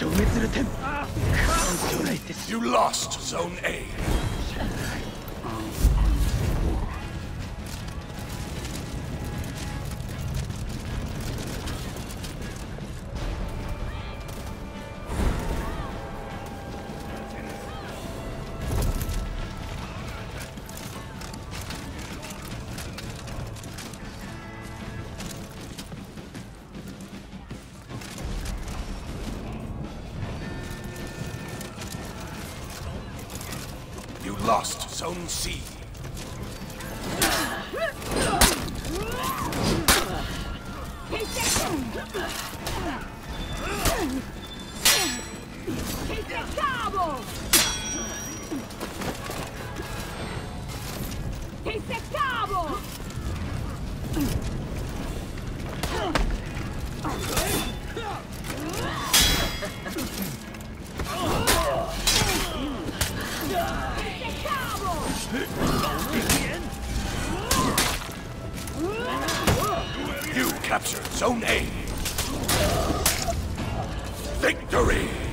You lost Zone A. lost Zone C. You captured Zone A. Victory!